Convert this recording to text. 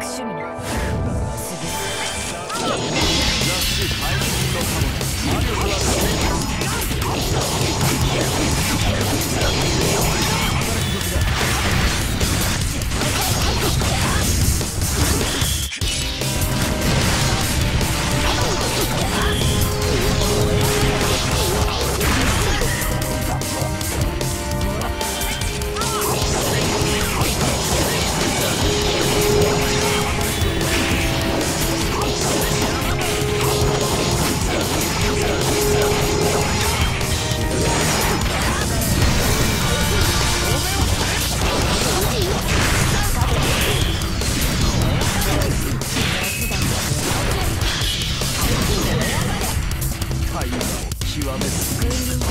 趣味な。you are missing.